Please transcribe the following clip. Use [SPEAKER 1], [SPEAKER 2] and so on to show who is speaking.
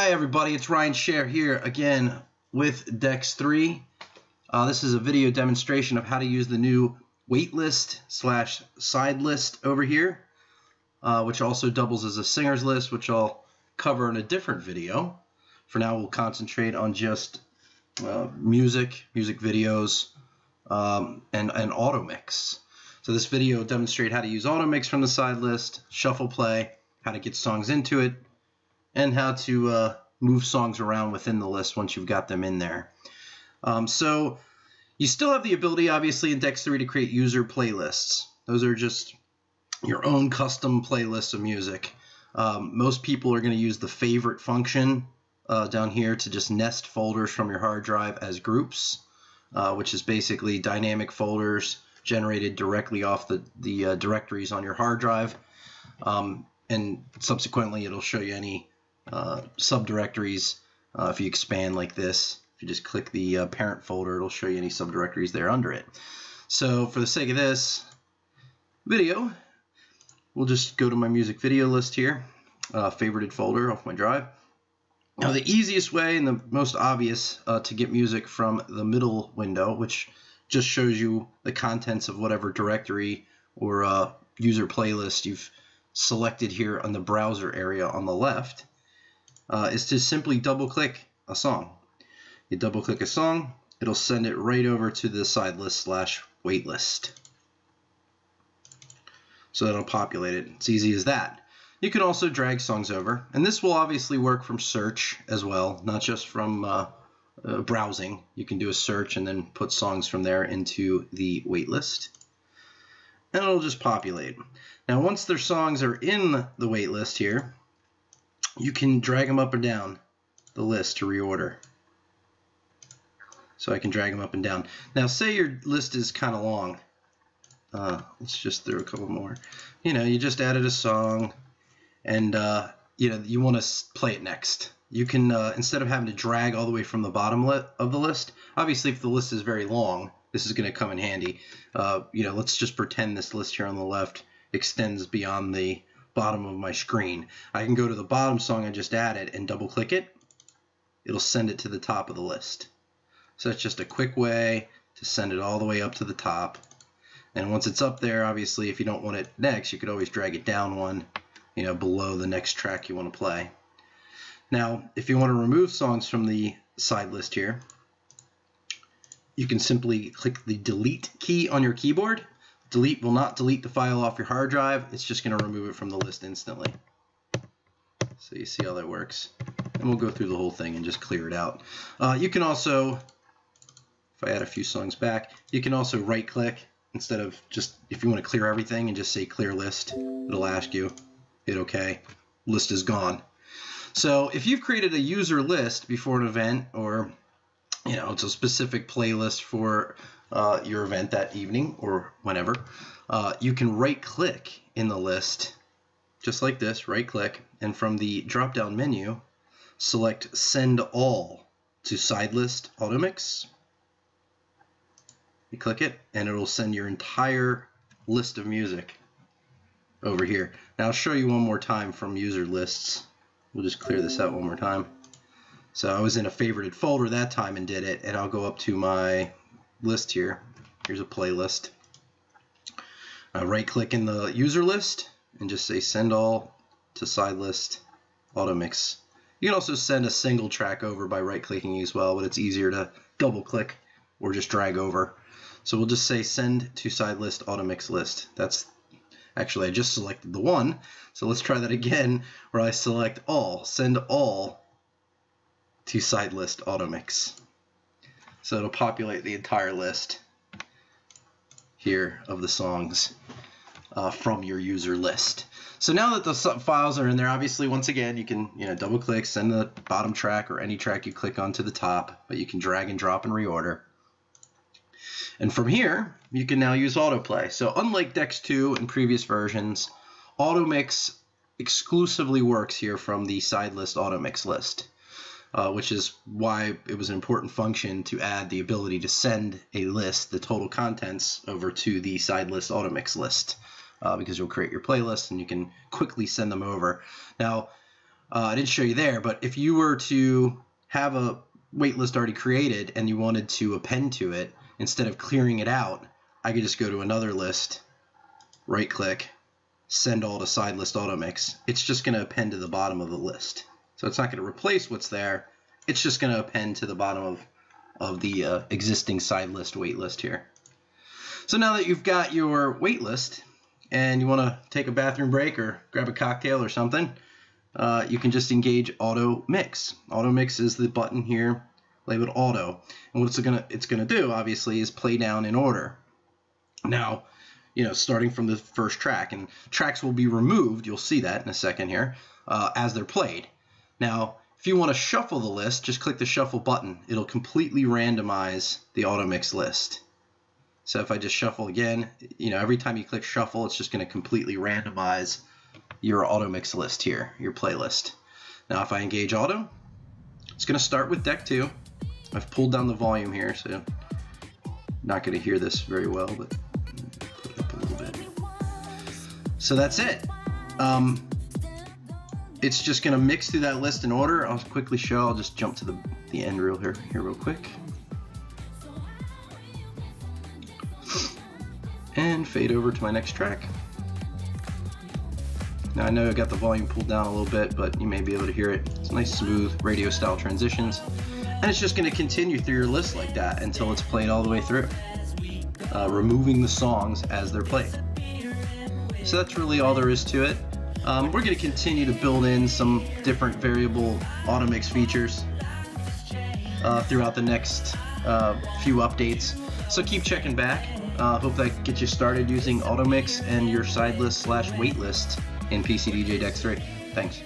[SPEAKER 1] Hi everybody, it's Ryan Share here again with Dex 3. Uh, this is a video demonstration of how to use the new waitlist slash side list over here, uh, which also doubles as a singers list, which I'll cover in a different video. For now, we'll concentrate on just uh, music, music videos, um, and, and auto mix. So this video will demonstrate how to use auto mix from the side list, shuffle play, how to get songs into it, and how to uh, move songs around within the list once you've got them in there. Um, so you still have the ability, obviously, in Dex 3 to create user playlists. Those are just your own custom playlists of music. Um, most people are going to use the favorite function uh, down here to just nest folders from your hard drive as groups, uh, which is basically dynamic folders generated directly off the, the uh, directories on your hard drive. Um, and subsequently, it'll show you any uh, subdirectories uh, if you expand like this. If you just click the uh, parent folder, it'll show you any subdirectories there under it. So for the sake of this video, we'll just go to my music video list here, uh, favorited folder off my drive. Now the easiest way and the most obvious uh, to get music from the middle window, which just shows you the contents of whatever directory or uh, user playlist you've selected here on the browser area on the left, uh, is to simply double click a song. You double click a song, it'll send it right over to the side list slash wait list. So that'll populate it. It's easy as that. You can also drag songs over, and this will obviously work from search as well, not just from uh, uh, browsing. You can do a search and then put songs from there into the waitlist. And it'll just populate. Now once their songs are in the waitlist here, you can drag them up and down the list to reorder. So I can drag them up and down. Now say your list is kind of long. Uh, let's just throw a couple more. You know, you just added a song and uh, you know you want to play it next. You can uh, instead of having to drag all the way from the bottom of the list. Obviously, if the list is very long, this is going to come in handy. Uh, you know, let's just pretend this list here on the left extends beyond the bottom of my screen. I can go to the bottom song I just added and double click it. It'll send it to the top of the list. So that's just a quick way to send it all the way up to the top. And once it's up there, obviously, if you don't want it next, you could always drag it down one, you know, below the next track you want to play. Now, if you want to remove songs from the side list here, you can simply click the delete key on your keyboard Delete will not delete the file off your hard drive. It's just going to remove it from the list instantly. So you see how that works. And we'll go through the whole thing and just clear it out. Uh, you can also, if I add a few songs back, you can also right click instead of just, if you want to clear everything and just say clear list, it'll ask you, hit OK, list is gone. So if you've created a user list before an event or you know, it's a specific playlist for uh, your event that evening or whenever, uh, you can right click in the list just like this, right click, and from the drop down menu, select send all to side list auto mix. You click it and it'll send your entire list of music over here. Now I'll show you one more time from user lists. We'll just clear this out one more time. So I was in a favorited folder that time and did it, and I'll go up to my list here. Here's a playlist. Uh, right click in the user list and just say send all to side list auto mix. You can also send a single track over by right clicking as well, but it's easier to double click or just drag over. So we'll just say send to side list auto mix list. That's actually I just selected the one. So let's try that again where I select all, send all to side list auto mix. So it'll populate the entire list here of the songs uh, from your user list. So now that the files are in there, obviously, once again, you can you know double click, send the bottom track or any track you click on to the top, but you can drag and drop and reorder. And from here, you can now use autoplay. So unlike Dex 2 and previous versions, AutoMix exclusively works here from the side list AutoMix list uh, which is why it was an important function to add the ability to send a list, the total contents, over to the side list automix list, uh, because you'll create your playlist and you can quickly send them over. Now, uh, I didn't show you there, but if you were to have a waitlist already created and you wanted to append to it, instead of clearing it out, I could just go to another list, right click, send all to side list auto mix. It's just going to append to the bottom of the list. So it's not going to replace what's there. It's just going to append to the bottom of, of the uh, existing side list wait list here. So now that you've got your wait list and you want to take a bathroom break or grab a cocktail or something, uh, you can just engage auto mix. Auto mix is the button here labeled auto. And what it's gonna it's gonna do obviously is play down in order. Now, you know, starting from the first track, and tracks will be removed. You'll see that in a second here uh, as they're played. Now, if you want to shuffle the list, just click the shuffle button. It'll completely randomize the auto mix list. So if I just shuffle again, you know, every time you click shuffle, it's just going to completely randomize your auto mix list here, your playlist. Now if I engage auto, it's going to start with deck two. I've pulled down the volume here, so not going to hear this very well, but put it up a little bit. So that's it. Um, it's just going to mix through that list in order. I'll quickly show. I'll just jump to the, the end reel here, here real quick. And fade over to my next track. Now I know I got the volume pulled down a little bit, but you may be able to hear it. It's nice smooth radio style transitions. And it's just going to continue through your list like that until it's played all the way through, uh, removing the songs as they're played. So that's really all there is to it. Um, we're going to continue to build in some different variable auto mix features uh, throughout the next uh, few updates. So keep checking back. Uh, hope that gets you started using AutoMix and your side list slash waitlist in PCDJ Dex 3. Thanks.